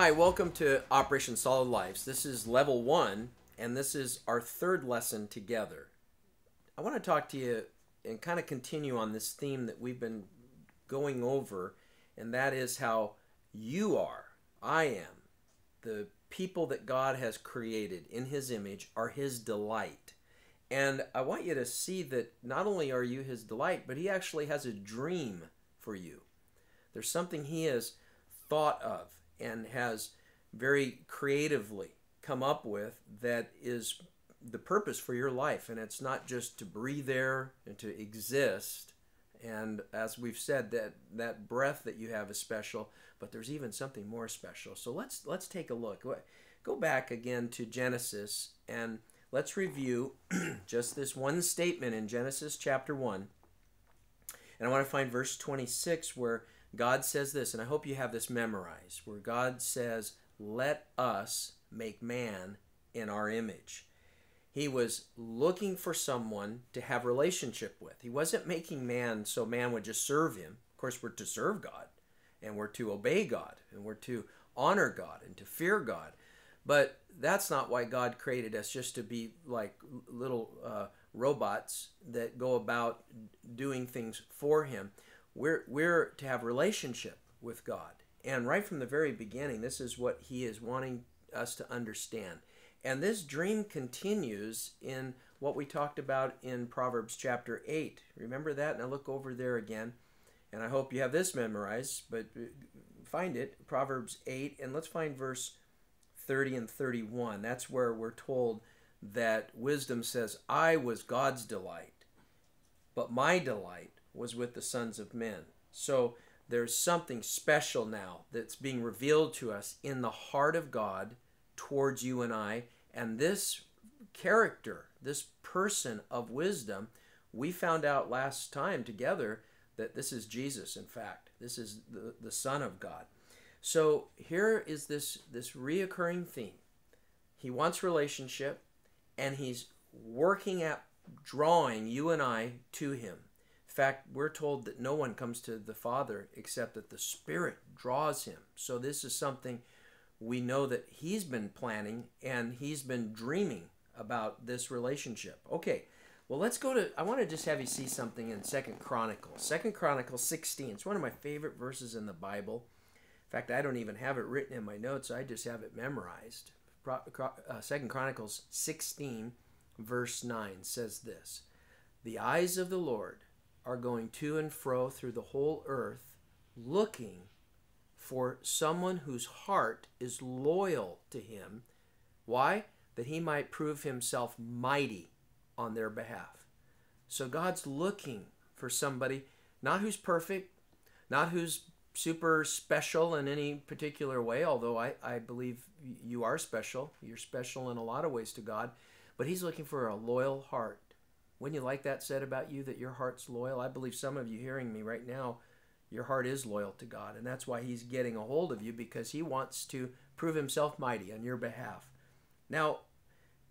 Hi, welcome to Operation Solid Lives. This is level one, and this is our third lesson together. I want to talk to you and kind of continue on this theme that we've been going over, and that is how you are, I am, the people that God has created in His image are His delight. And I want you to see that not only are you His delight, but He actually has a dream for you. There's something He has thought of and has very creatively come up with that is the purpose for your life. And it's not just to breathe there and to exist. And as we've said, that, that breath that you have is special, but there's even something more special. So let's let's take a look. Go back again to Genesis and let's review just this one statement in Genesis chapter 1. And I want to find verse 26 where God says this, and I hope you have this memorized, where God says, Let us make man in our image. He was looking for someone to have relationship with. He wasn't making man so man would just serve him. Of course, we're to serve God, and we're to obey God, and we're to honor God, and to fear God. But that's not why God created us, just to be like little uh, robots that go about doing things for Him. We're, we're to have relationship with God. And right from the very beginning, this is what he is wanting us to understand. And this dream continues in what we talked about in Proverbs chapter 8. Remember that? Now look over there again. And I hope you have this memorized, but uh, find it, Proverbs 8, and let's find verse 30 and 31. That's where we're told that wisdom says, I was God's delight, but my delight was with the sons of men. So there's something special now that's being revealed to us in the heart of God towards you and I. And this character, this person of wisdom, we found out last time together that this is Jesus, in fact. This is the, the Son of God. So here is this, this reoccurring theme. He wants relationship, and he's working at drawing you and I to him fact, we're told that no one comes to the Father except that the Spirit draws him. So this is something we know that he's been planning and he's been dreaming about this relationship. Okay, well let's go to I want to just have you see something in Second Chronicles. Second Chronicles 16. It's one of my favorite verses in the Bible. In fact, I don't even have it written in my notes. I just have it memorized. Uh, Second Chronicles 16 verse 9 says this. The eyes of the Lord are going to and fro through the whole earth looking for someone whose heart is loyal to him. Why? That he might prove himself mighty on their behalf. So God's looking for somebody, not who's perfect, not who's super special in any particular way, although I, I believe you are special. You're special in a lot of ways to God. But He's looking for a loyal heart wouldn't you like that said about you that your heart's loyal? I believe some of you hearing me right now, your heart is loyal to God, and that's why He's getting a hold of you because He wants to prove Himself mighty on your behalf. Now,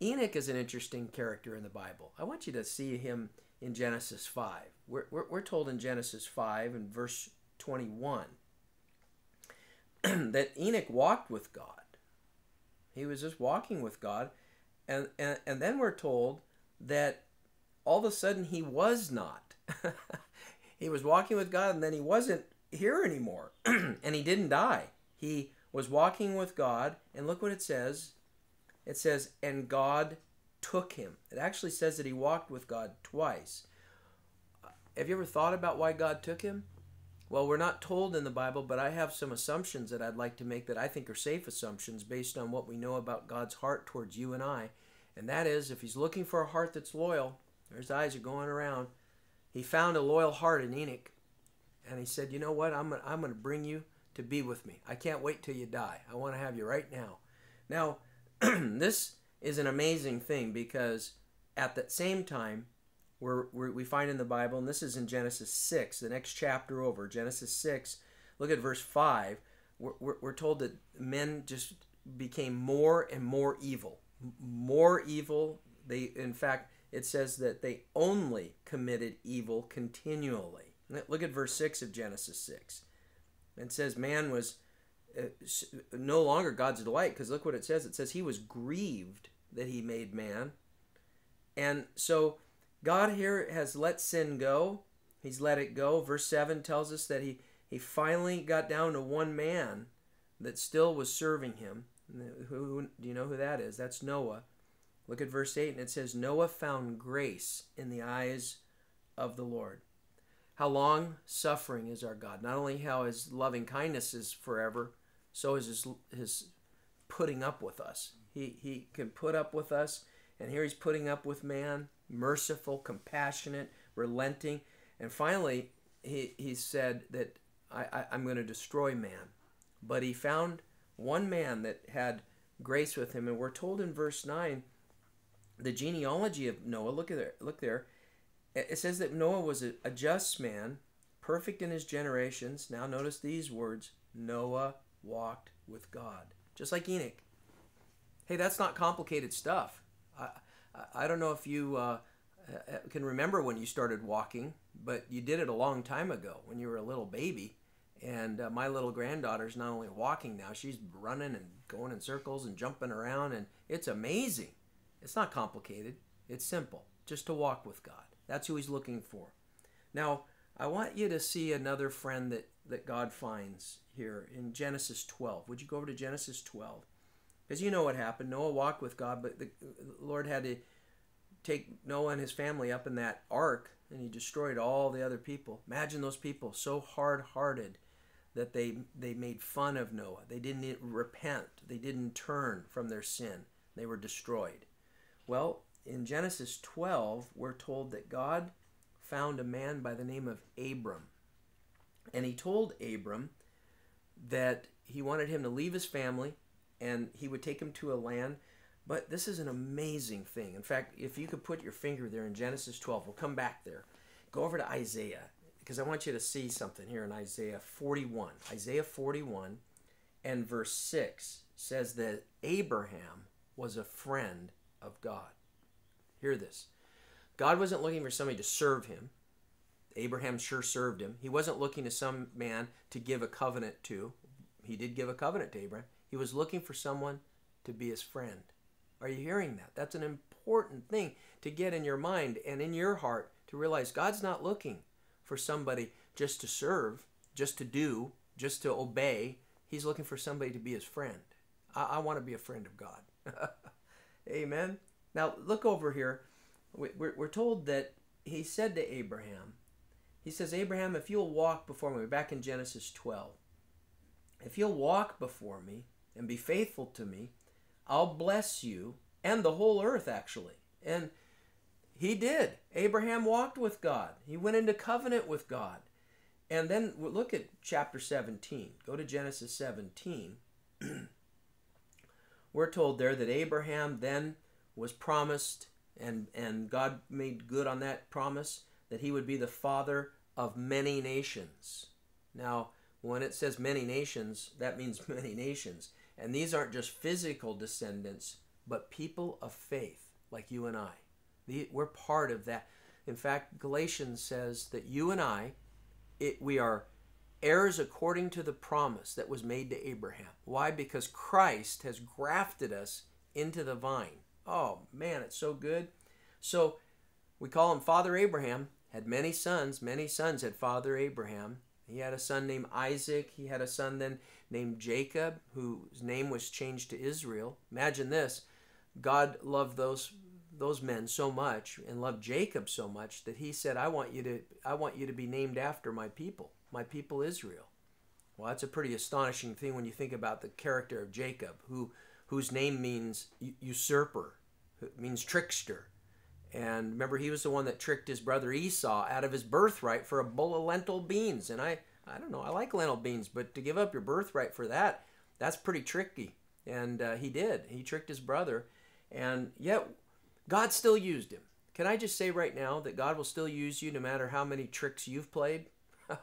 Enoch is an interesting character in the Bible. I want you to see him in Genesis 5. We're, we're, we're told in Genesis 5 and verse 21 that Enoch walked with God. He was just walking with God. And, and, and then we're told that all of a sudden he was not. he was walking with God and then he wasn't here anymore. and he didn't die. He was walking with God, and look what it says. It says, and God took him. It actually says that he walked with God twice. Have you ever thought about why God took him? Well, we're not told in the Bible, but I have some assumptions that I'd like to make that I think are safe assumptions based on what we know about God's heart towards you and I. And that is, if he's looking for a heart that's loyal, eyes are going around. He found a loyal heart in Enoch. And he said, You know what? I'm going I'm going to bring you to be with me. I can't wait till you die. I want to have you right now. Now, this is an amazing thing because at that same time, we're, we're, we find in the Bible, and this is in Genesis 6, the next chapter over, Genesis 6, look at verse 5. We're, we're, we're told that men just became more and more evil. More evil. They, in fact, it says that they only committed evil continually. Look at verse 6 of Genesis 6. It says, Man was uh, no longer God's delight because look what it says. It says he was grieved that he made man. And so God here has let sin go. He's let it go. Verse 7 tells us that he, he finally got down to one man that still was serving him. Who, who, do you know who that is? That's Noah. Look at verse 8, and it says, Noah found grace in the eyes of the Lord. How long suffering is our God? Not only how his loving kindness is forever, so is his, his putting up with us. He, he can put up with us, and here he's putting up with man, merciful, compassionate, relenting. And finally, he, he said that I, I, I'm going to destroy man. But he found one man that had grace with him, and we're told in verse 9 the genealogy of Noah. Look at there, look there. It says that Noah was a, a just man, perfect in his generations. Now notice these words: Noah walked with God, just like Enoch. Hey, that's not complicated stuff. I I don't know if you uh, can remember when you started walking, but you did it a long time ago when you were a little baby. And uh, my little granddaughter's not only walking now, she's running and going in circles and jumping around, and it's amazing. It's not complicated, it's simple. Just to walk with God. That's who He's looking for. Now, I want you to see another friend that, that God finds here in Genesis 12. Would you go over to Genesis 12? Because you know what happened. Noah walked with God, but the Lord had to take Noah and his family up in that ark, and he destroyed all the other people. Imagine those people so hard hearted that they they made fun of Noah. They didn't repent. They didn't turn from their sin. They were destroyed. Well, in Genesis 12, we're told that God found a man by the name of Abram. And he told Abram that he wanted him to leave his family and he would take him to a land. But this is an amazing thing. In fact, if you could put your finger there in Genesis 12, we'll come back there. Go over to Isaiah because I want you to see something here in Isaiah 41. Isaiah 41 and verse 6 says that Abraham was a friend of God. Hear this. God wasn't looking for somebody to serve him. Abraham sure served him. He wasn't looking to some man to give a covenant to. He did give a covenant to Abraham. He was looking for someone to be his friend. Are you hearing that? That's an important thing to get in your mind and in your heart to realize God's not looking for somebody just to serve, just to do, just to obey. He's looking for somebody to be his friend. I, I want to be a friend of God. Amen. Now, look over here. We're, told that he said to Abraham, he says, Abraham, if you'll walk before me, back in Genesis 12, if you'll walk before me and be faithful to me, I'll bless you and the whole earth, actually. And he did. Abraham walked with God. He went into covenant with God. And then look at chapter 17. Go to Genesis 17. We're told there that Abraham then was promised, and, and God made good on that promise, that he would be the father of many nations. Now, when it says many nations, that means many nations. And these aren't just physical descendants, but people of faith, like you and I. We're part of that. In fact, Galatians says that you and I, it, we are heirs according to the promise that was made to Abraham. Why? Because Christ has grafted us into the vine. Oh man, it's so good. So we call him Father Abraham. Had many sons. Many sons had Father Abraham. He had a son named Isaac. He had a son then named Jacob, whose name was changed to Israel. Imagine this God loved those those men so much and loved Jacob so much that he said, "I want you to I want you to be named after my people, my people Israel." Well, that's a pretty astonishing thing when you think about the character of Jacob, who whose name means usurper, means trickster. And remember, he was the one that tricked his brother Esau out of his birthright for a bowl of lentil beans. And I, I don't know, I like lentil beans, but to give up your birthright for that, that's pretty tricky. And uh, he did. He tricked his brother. And yet, God still used him. Can I just say right now that God will still use you no matter how many tricks you've played?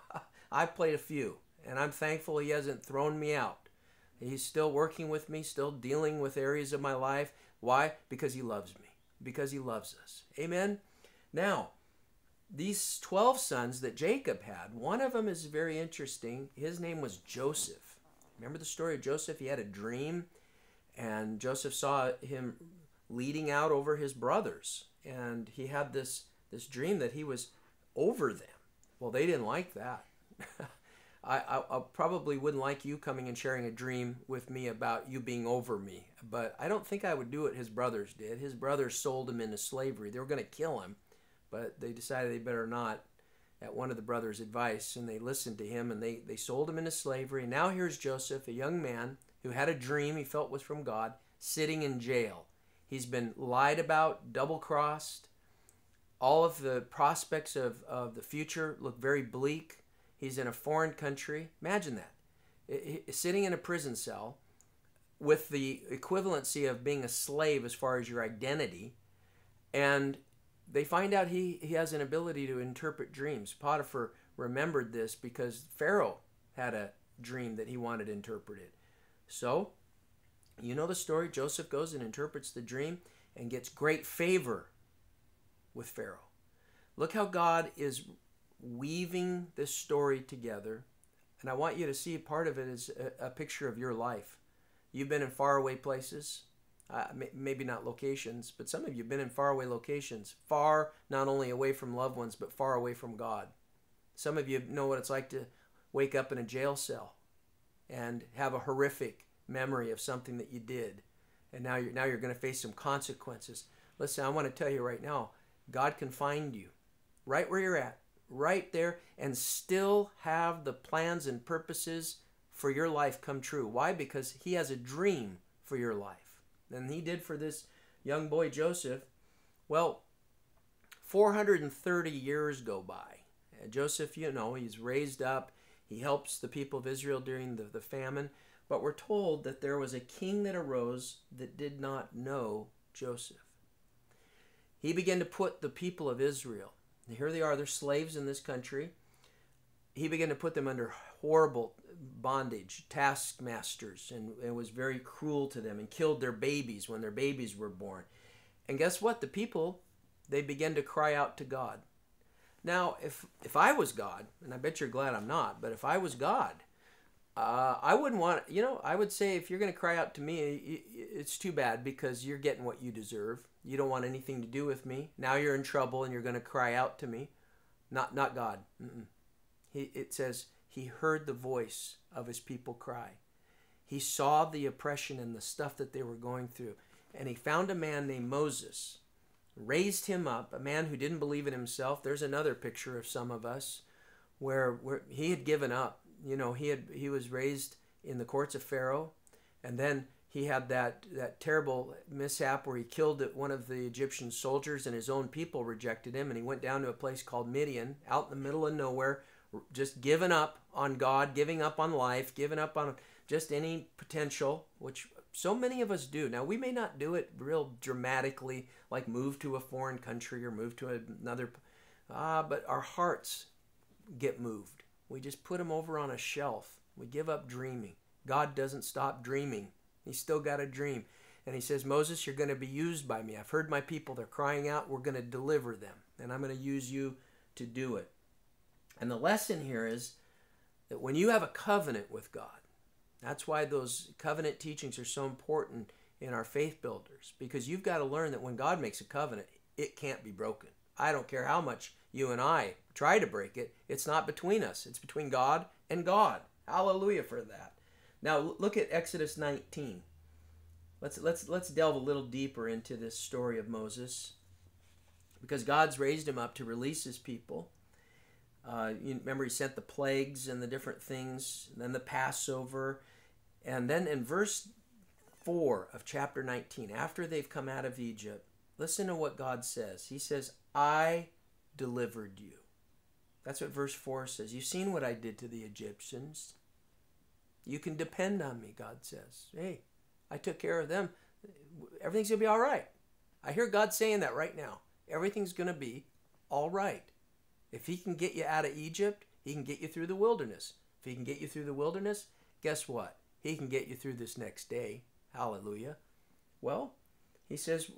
I've played a few, and I'm thankful He hasn't thrown me out. He's still working with me, still dealing with areas of my life. Why? Because He loves me, because He loves us. Amen? Now, these 12 sons that Jacob had, one of them is very interesting. His name was Joseph. Remember the story of Joseph? He had a dream, and Joseph saw him leading out over his brothers, and he had this this dream that he was over them. Well, they didn't like that. I, I, I, probably wouldn't like you coming and sharing a dream with me about you being over me, but I don't think I would do what his brothers did. His brothers sold him into slavery. They were going to kill him, but they decided they better not at one of the brothers' advice, and they listened to him and they, they sold him into slavery. And now here's Joseph, a young man who had a dream he felt was from God, sitting in jail. He's been lied about, double crossed. All of the prospects of, of the future look very bleak. He's in a foreign country. Imagine that. Sitting in a prison cell with the equivalency of being a slave as far as your identity. And they find out he, he has an ability to interpret dreams. Potiphar remembered this because Pharaoh had a dream that he wanted interpreted. So, you know the story. Joseph goes and interprets the dream and gets great favor with Pharaoh. Look how God is weaving this story together. And I want you to see part of it as a, a picture of your life. You've been in faraway places, uh, maybe not locations, but some of you have been in faraway locations, far not only away from loved ones, but far away from God. Some of you know what it's like to wake up in a jail cell and have a horrific memory of something that you did, and now you're now you're going to face some consequences. Listen, I want to tell you right now, God can find you right where you're at, right there, and still have the plans and purposes for your life come true. Why? Because He has a dream for your life and he did for this young boy Joseph. Well, 430 years go by. Joseph, you know, he's raised up. He helps the people of Israel during the, the famine. But we're told that there was a king that arose that did not know Joseph. He began to put the people of Israel, here they are, they're slaves in this country. He began to put them under horrible bondage, taskmasters, and, and was very cruel to them and killed their babies when their babies were born. And guess what? The people, they began to cry out to God. Now, if if I was God, and I bet you're glad I'm not, but if I was God, uh, I wouldn't want, you know, I would say if you're going to cry out to me, it's too bad because you're getting what you deserve. You don't want anything to do with me. Now you're in trouble and you're going to cry out to me. Not, not God. He, it says, he heard the voice of his people cry. He saw the oppression and the stuff that they were going through. And he found a man named Moses, raised him up, a man who didn't believe in himself. There's another picture of some of us where, where he had given up. You know, he had he was raised in the courts of Pharaoh, and then he had that, that terrible mishap where he killed one of the Egyptian soldiers and his own people rejected him and he went down to a place called Midian out in the middle of nowhere just giving up on God, giving up on life, giving up on just any potential, which so many of us do. Now, we may not do it real dramatically, like move to a foreign country or move to another, ah, but our hearts get moved. We just put them over on a shelf. We give up dreaming. God doesn't stop dreaming. He's still got a dream. And he says, Moses, you're going to be used by me. I've heard my people. They're crying out. We're going to deliver them. And I'm going to use you to do it. And the lesson here is that when you have a covenant with God, that's why those covenant teachings are so important in our faith builders because you've got to learn that when God makes a covenant, it can't be broken. I don't care how much you and I try to break it, it's not between us, it's between God and God. Hallelujah for that. Now look at Exodus 19. Let's let's let's delve a little deeper into this story of Moses because God's raised him up to release his people uh, you remember he sent the plagues and the different things, and then the Passover. And then in verse 4 of chapter 19, after they've come out of Egypt, listen to what God says. He says, I delivered you. That's what verse 4 says. You've seen what I did to the Egyptians. You can depend on me, God says. Hey, I took care of them. Everything's going to be all right. I hear God saying that right now. Everything's going to be all right. If he can get you out of Egypt, he can get you through the wilderness. If he can get you through the wilderness, guess what? He can get you through this next day. Hallelujah. Well, he says,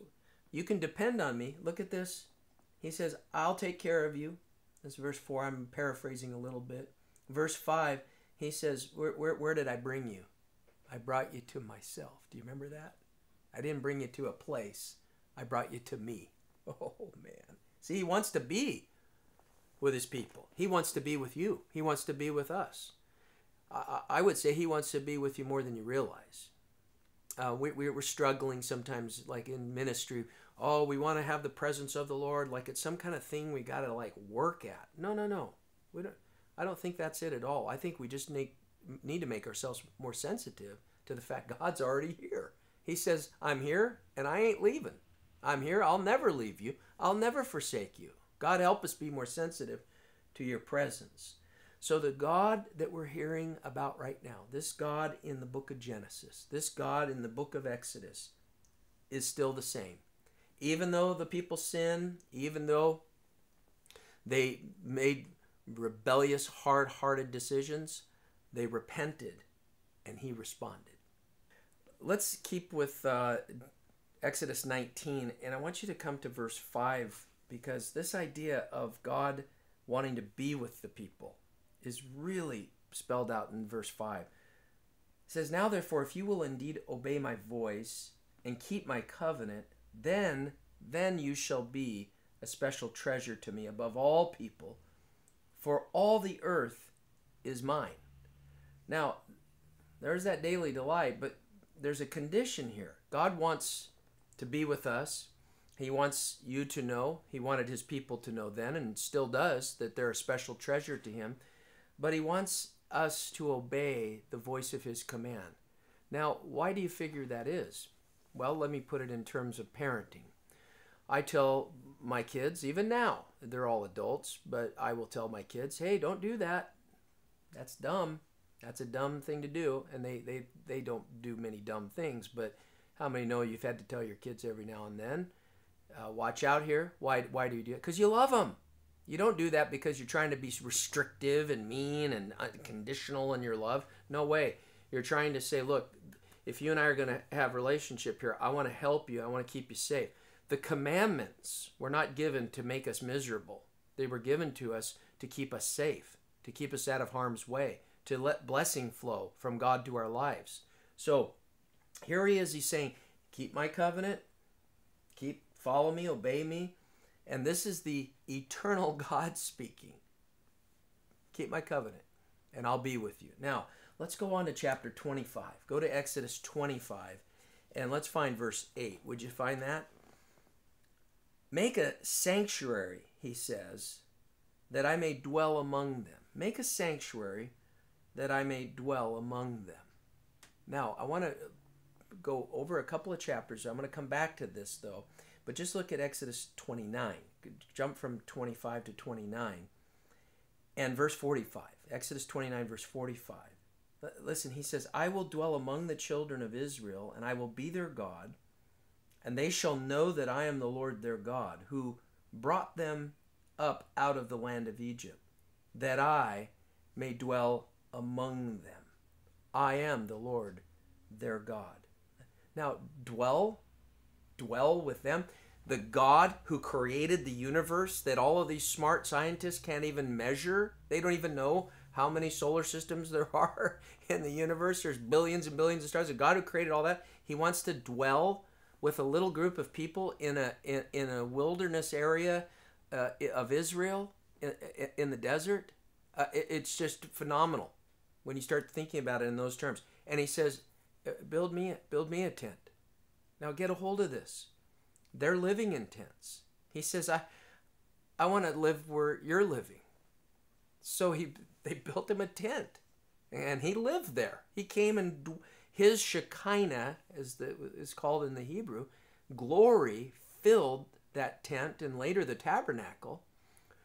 You can depend on me. Look at this. He says, I'll take care of you. That's verse 4. I'm paraphrasing a little bit. Verse 5, He says, where, where, where did I bring you? I brought you to myself. Do you remember that? I didn't bring you to a place. I brought you to me. Oh, man. See, he wants to be with his people. He wants to be with you. He wants to be with us. I, I would say he wants to be with you more than you realize. Uh, we, we're struggling sometimes, like in ministry. Oh, we want to have the presence of the Lord, like it's some kind of thing we got to like work at. No, no, no. We don't. I don't think that's it at all. I think we just need need to make ourselves more sensitive to the fact God's already here. He says, "I'm here, and I ain't leaving. I'm here. I'll never leave you. I'll never forsake you." God help us be more sensitive to your presence. So, the God that we're hearing about right now, this God in the book of Genesis, this God in the book of Exodus, is still the same. Even though the people sin, even though they made rebellious, hard hearted decisions, they repented and he responded. Let's keep with uh, Exodus 19, and I want you to come to verse 5 because this idea of God wanting to be with the people is really spelled out in verse 5. It says, Now therefore, if you will indeed obey my voice and keep my covenant, then then you shall be a special treasure to me above all people, for all the earth is mine. Now, there's that daily delight, but there's a condition here. God wants to be with us. He wants you to know, he wanted his people to know then, and still does, that they're a special treasure to him. But he wants us to obey the voice of his command. Now, why do you figure that is? Well, let me put it in terms of parenting. I tell my kids, even now, they're all adults, but I will tell my kids, hey, don't do that. That's dumb. That's a dumb thing to do. And they, they, they don't do many dumb things, but how many know you've had to tell your kids every now and then? Uh, watch out here. Why, why do you do it? Because you love them. You don't do that because you're trying to be restrictive and mean and unconditional in your love. No way. You're trying to say, look, if you and I are going to have relationship here, I want to help you. I want to keep you safe. The commandments were not given to make us miserable. They were given to us to keep us safe, to keep us out of harm's way, to let blessing flow from God to our lives. So here he is. He's saying, keep my covenant, keep follow me, obey me. And this is the eternal God speaking. Keep my covenant, and I'll be with you. Now, let's go on to chapter 25. Go to Exodus 25, and let's find verse 8. Would you find that? Make a sanctuary, he says, that I may dwell among them. Make a sanctuary that I may dwell among them. Now, I want to go over a couple of chapters. I'm going to come back to this, though. But just look at Exodus 29. Jump from 25 to 29. And verse 45. Exodus 29, verse 45. Listen, he says, I will dwell among the children of Israel, and I will be their God, and they shall know that I am the Lord their God, who brought them up out of the land of Egypt, that I may dwell among them. I am the Lord their God. Now, dwell dwell with them. The God who created the universe that all of these smart scientists can't even measure. They don't even know how many solar systems there are in the universe. There's billions and billions of stars. The God who created all that, he wants to dwell with a little group of people in a in, in a wilderness area uh, of Israel in, in the desert. Uh, it, it's just phenomenal when you start thinking about it in those terms. And he says, uh, "Build me, build me a tent." Now get a hold of this. They're living in tents. He says, I, I want to live where you're living. So he, they built him a tent and he lived there. He came and his Shekinah, as the, is called in the Hebrew, glory filled that tent and later the tabernacle.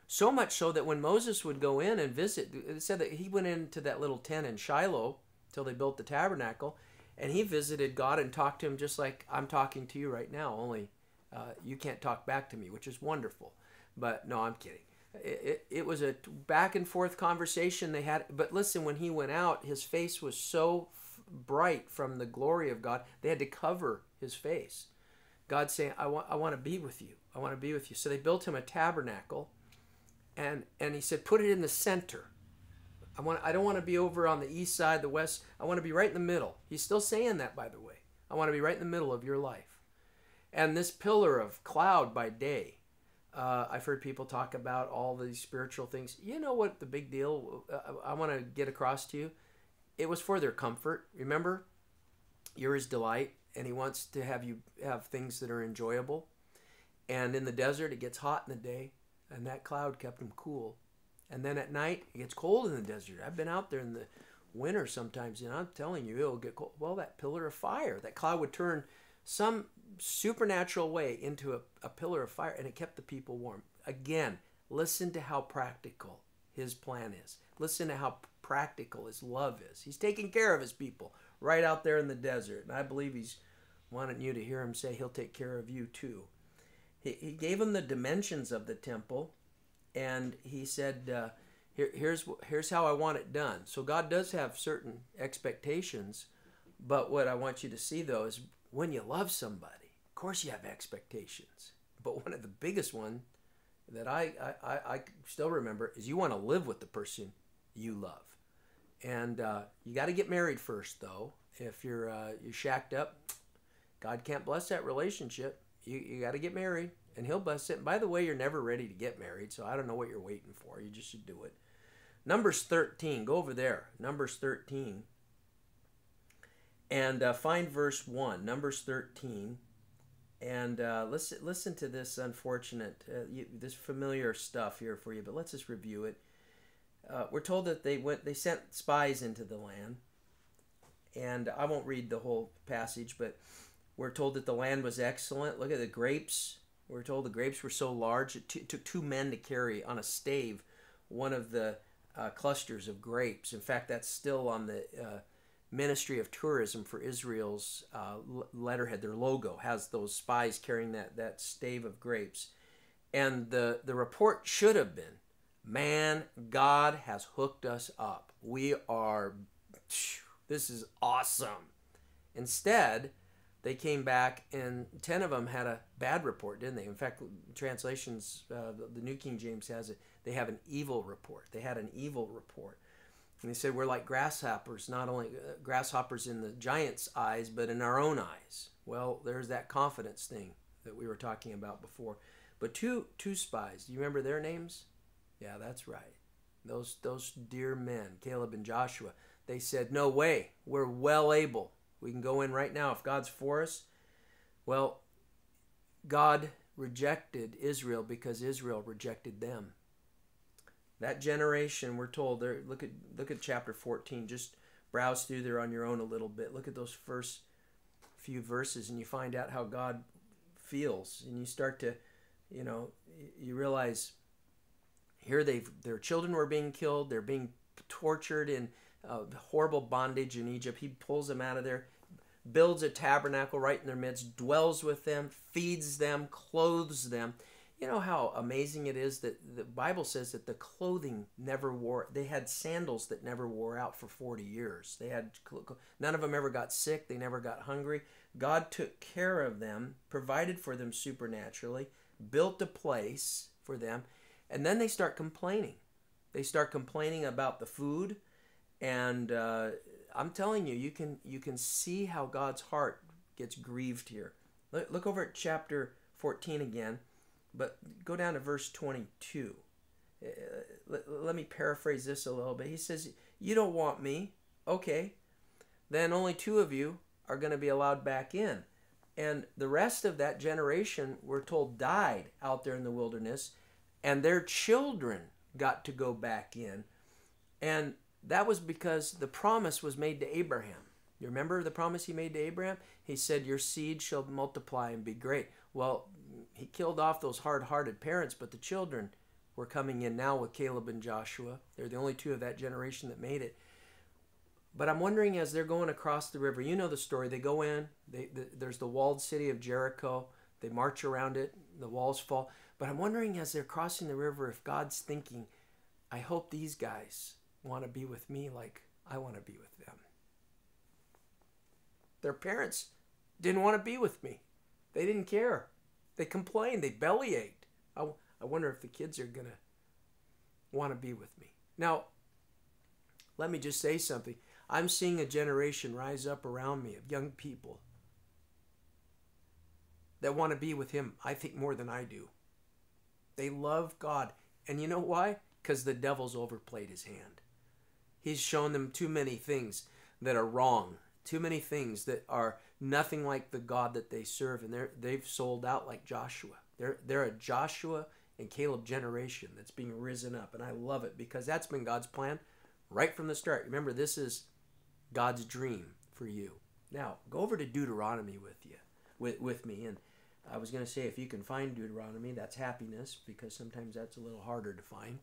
So much so that when Moses would go in and visit, it said that he went into that little tent in Shiloh till they built the tabernacle and he visited God and talked to him just like I'm talking to you right now. Only uh, you can't talk back to me, which is wonderful. But no, I'm kidding. It, it, was a back and forth conversation they had. But listen, when he went out, his face was so bright from the glory of God, they had to cover his face. God saying, I want, I want to be with you. I want to be with you. So they built him a tabernacle. And, and he said, put it in the center. I want I don't want to be over on the east side, the west. I want to be right in the middle. He's still saying that by the way. I want to be right in the middle of your life. And this pillar of cloud by day. Uh, I've heard people talk about all these spiritual things. You know what the big deal uh, I want to get across to you? It was for their comfort. Remember, you're his delight, and he wants to have you have things that are enjoyable. And in the desert, it gets hot in the day, and that cloud kept him cool. And then at night, it gets cold in the desert. I've been out there in the winter sometimes, and I'm telling you, it'll get cold. Well, that pillar of fire, that cloud would turn some supernatural way into a, a pillar of fire, and it kept the people warm. Again, listen to how practical his plan is. Listen to how practical his love is. He's taking care of his people right out there in the desert. And I believe he's wanting you to hear him say he'll take care of you too. He, he gave him the dimensions of the temple, and he said, uh, Here, here's, here's how I want it done. So God does have certain expectations, but what I want you to see though is when you love somebody, of course you have expectations. But one of the biggest one that I, I, I still remember is you want to live with the person you love. And uh, you got to get married first, though. If you're uh, you're shacked up, God can't bless that relationship. You, you got to get married, and He'll bless it. And by the way, you're never ready to get married, so I don't know what you're waiting for. You just should do it. Numbers 13. Go over there. Numbers 13. And uh, find verse 1. Numbers 13. And uh, listen, listen to this unfortunate, uh, you, this familiar stuff here for you, but let's just review it uh, we're told that they went they sent spies into the land and i won't read the whole passage but we're told that the land was excellent look at the grapes we're told the grapes were so large it took two men to carry on a stave one of the uh, clusters of grapes in fact that's still on the uh, ministry of tourism for israel's uh, letterhead their logo has those spies carrying that, that stave of grapes and the, the report should have been man, God has hooked us up. We are, this is awesome. Instead, they came back and 10 of them had a bad report, didn't they? In fact, translations, uh, the, the, New King James has it, they have an evil report. They had an evil report. And they said, We're like grasshoppers, not only uh, grasshoppers in the giant's eyes, but in our own eyes. Well, there's that confidence thing that we were talking about before. But two, two spies, do you remember their names? Yeah, that's right. Those those dear men, Caleb and Joshua, they said, "No way. We're well able. We can go in right now if God's for us." Well, God rejected Israel because Israel rejected them. That generation, we're told there. Look at look at chapter 14. Just browse through there on your own a little bit. Look at those first few verses, and you find out how God feels, and you start to, you know, you realize here, they their children were being killed. They're being tortured in uh, horrible bondage in Egypt. He pulls them out of there, builds a tabernacle right in their midst, dwells with them, feeds them, clothes them. You know how amazing it is that the Bible says that the clothing never wore. They had sandals that never wore out for 40 years. They had none of them ever got sick. They never got hungry. God took care of them, provided for them supernaturally, built a place for them, and then they start complaining. They start complaining about the food, and uh, I'm telling you, you can you can see how God's heart gets grieved here. Look, look over at chapter 14 again, but go down to verse 22. Uh, let, let me paraphrase this a little bit. He says, "You don't want me, okay? Then only two of you are going to be allowed back in." And the rest of that generation, we're told, died out there in the wilderness and their children got to go back in. And that was because the promise was made to Abraham. You remember the promise he made to Abraham? He said, Your seed shall multiply and be great. Well, he killed off those hard hearted parents, but the children were coming in now with Caleb and Joshua. They're the only two of that generation that made it. But I'm wondering as they're going across the river, you know the story. They go in, they, the, there's the walled city of Jericho. They march around it, the walls fall. But I'm wondering as they're crossing the river if God's thinking, I hope these guys want to be with me like I want to be with them. Their parents didn't want to be with me. They didn't care. They complain. They bellyached. I, I wonder if the kids are going to want to be with me. Now, let me just say something. I'm seeing a generation rise up around me of young people that want to be with Him, I think, more than I do. They love God. And you know why? Because the devil's overplayed his hand. He's shown them too many things that are wrong, too many things that are nothing like the God that they serve, and they're, they've sold out like Joshua. They're, they're a Joshua and Caleb generation that's being risen up, and I love it because that's been God's plan right from the start. Remember, this is God's dream for you. Now, go over to Deuteronomy with you, with, with me, and I was going to say if you can find Deuteronomy, that's happiness because sometimes that's a little harder to find.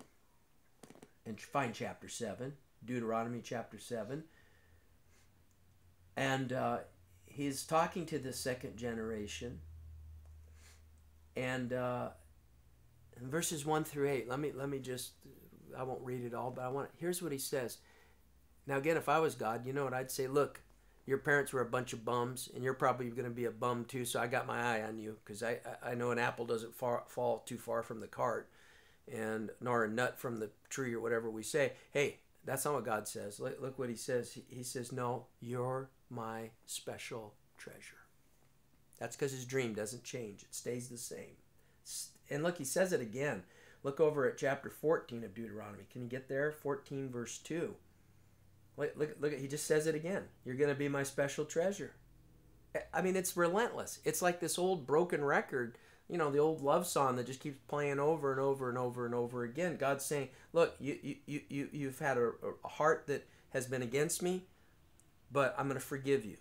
And find chapter 7, Deuteronomy chapter 7. And uh, he's talking to the second generation. And uh, verses 1 through 8, let me, let me just, I won't read it all, but I want, here's what he says. Now, again, if I was God, you know what I'd say? Look, your parents were a bunch of bums, and you're probably going to be a bum too. So I got my eye on you because I I know an apple doesn't far, fall too far from the cart, and nor a nut from the tree or whatever we say. Hey, that's not what God says. Look, look what He says. He, he says, "No, you're my special treasure." That's because His dream doesn't change; it stays the same. And look, He says it again. Look over at chapter 14 of Deuteronomy. Can you get there? 14 verse 2. Look, look, look, he just says it again. You're going to be my special treasure. I mean, it's relentless. It's like this old broken record, you know, the old love song that just keeps playing over and over and over and over again. God's saying, look, you, you, you, you've had a, a heart that has been against me, but I'm going to forgive you.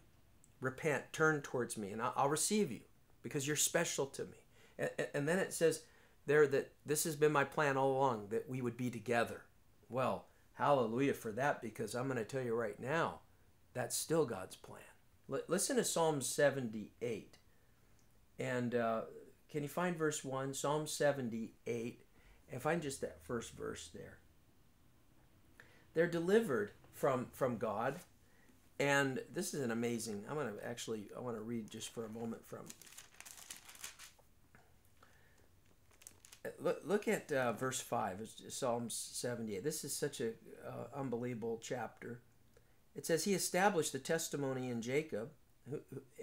Repent, turn towards me, and I'll, receive you because you're special to me. And, then it says there that this has been my plan all along, that we would be together. Well, Hallelujah for that because I'm going to tell you right now, that's still God's plan. Listen to Psalm 78. And uh, can you find verse 1? Psalm 78. And find just that first verse there. They're delivered from, from God. And this is an amazing. I'm going to actually, I want to read just for a moment from look, look at uh, verse 5 psalms 78 this is such a uh, unbelievable chapter. It says he established the testimony in jacob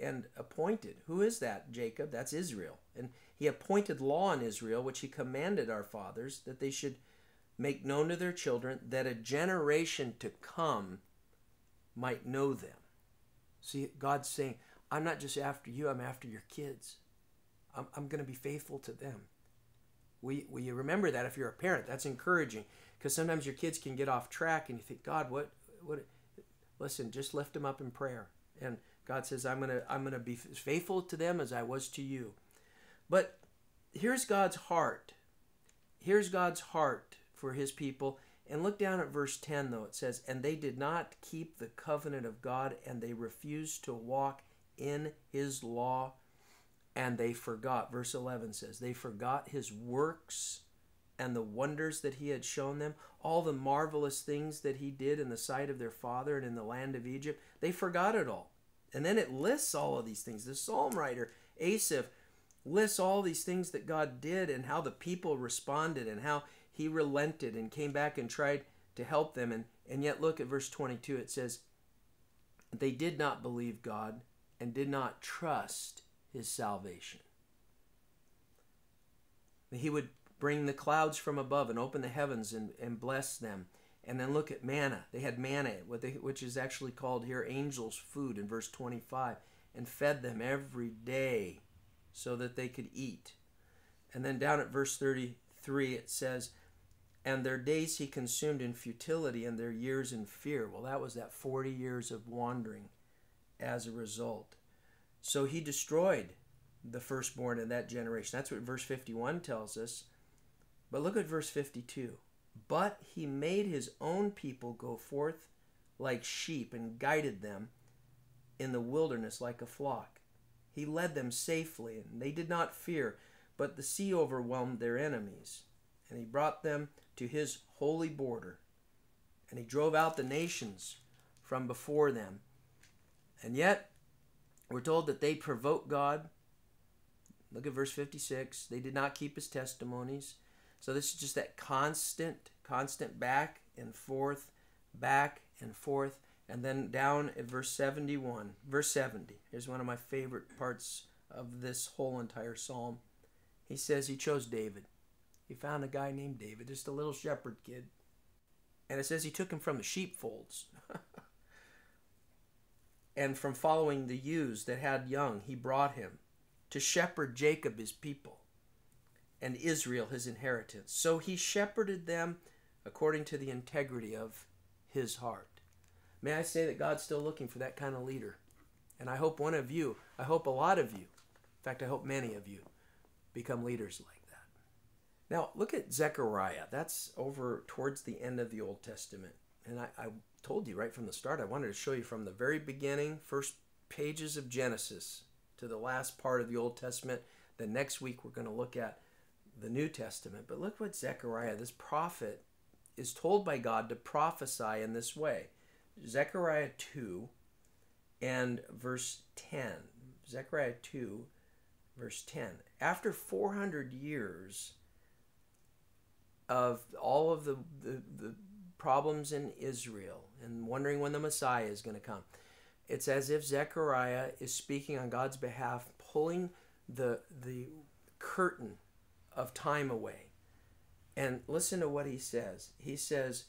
and appointed who is that? Jacob that's israel. And he appointed law in israel which he commanded our fathers that they should make known to their children that a generation to come might know them see god's saying i'm not just after you i'm after your kids i'm, I'm going to be faithful to them we, we remember that if you're a parent, that's encouraging because sometimes your kids can get off track and you think, God, what, what? Listen, just lift them up in prayer. And God says, I'm gonna, I'm gonna be faithful to them as I was to you. But here's God's heart. Here's God's heart for His people. And look down at verse 10, though. It says, And they did not keep the covenant of God, and they refused to walk in His law and they forgot. Verse 11 says, They forgot his works and the wonders that he had shown them, all the marvelous things that he did in the sight of their father and in the land of Egypt. They forgot it all. And then it lists all of these things. The psalm writer, Asaph, lists all these things that God did and how the people responded and how he relented and came back and tried to help them. And, and yet, look at verse 22. It says, They did not believe God and did not trust his salvation. He would bring the clouds from above and open the heavens and, and bless them. And then look at manna. They had manna, which is actually called here angels' food in verse 25, and fed them every day so that they could eat. And then down at verse 33, it says, And their days he consumed in futility, and their years in fear. Well, that was that 40 years of wandering as a result. So he destroyed the firstborn in that generation. That's what verse 51 tells us. But look at verse 52. But he made his own people go forth like sheep and guided them in the wilderness like a flock. He led them safely, and they did not fear, but the sea overwhelmed their enemies. And he brought them to his holy border, and he drove out the nations from before them. And yet we're told that they provoked God. Look at verse 56. They did not keep his testimonies. So this is just that constant, constant back and forth, back and forth. And then down at verse 71, verse 70, is one of my favorite parts of this whole entire psalm. He says he chose David. He found a guy named David, just a little shepherd kid. And it says he took him from the sheepfolds. and from following the ewes that had young, he brought him to shepherd Jacob his people and Israel his inheritance. So he shepherded them according to the integrity of his heart. May I say that God's still looking for that kind of leader. And I hope one of you, I hope a lot of you, in fact, I hope many of you, become leaders like. Now, look at Zechariah. That's over towards the end of the Old Testament. And I, I told you right from the start, I wanted to show you from the very beginning, first pages of Genesis to the last part of the Old Testament. The next week, we're going to look at the New Testament. But look what Zechariah, this prophet, is told by God to prophesy in this way. Zechariah 2 and verse 10. Zechariah 2, verse 10. After 400 years of all of the, the, the problems in Israel and wondering when the Messiah is going to come, it's as if Zechariah is speaking on God's behalf, pulling the, the curtain of time away. And listen to what he says. He says,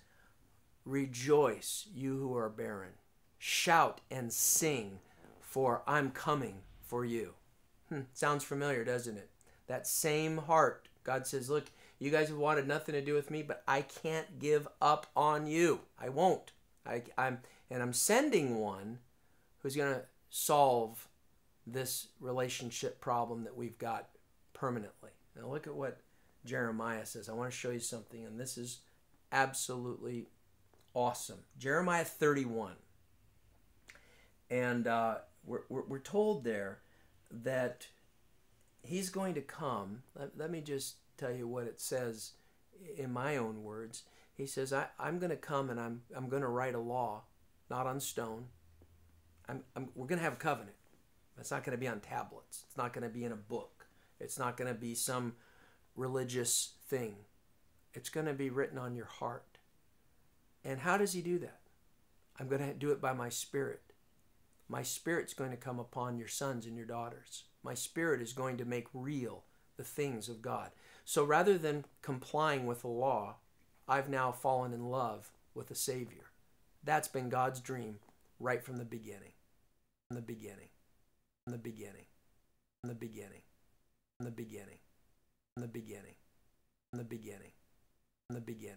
Rejoice, you who are barren. Shout and sing, for I'm coming for you. Hmm, sounds familiar, doesn't it? That same heart. God says, Look, you guys have wanted nothing to do with me, but I can't give up on you. I won't. I, I'm, and I'm sending one who's going to solve this relationship problem that we've got permanently. Now, look at what Jeremiah says. I want to show you something, and this is absolutely awesome. Jeremiah 31. And uh, we're, we're, we're, told there that he's going to come. Let, let, me just tell you what it says in my own words. He says, I, I'm going to come and I'm, I'm going to write a law, not on stone. I'm, I'm, we're going to have a covenant. It's not going to be on tablets. It's not going to be in a book. It's not going to be some religious thing. It's going to be written on your heart. And how does he do that? I'm going to do it by my spirit. My spirit's going to come upon your sons and your daughters. My spirit is going to make real the things of God. So rather than complying with the law, I've now fallen in love with the Savior. That's been God's dream right from the beginning. From the beginning. From the beginning. From the beginning. From the beginning. From the beginning. From the beginning. From the beginning.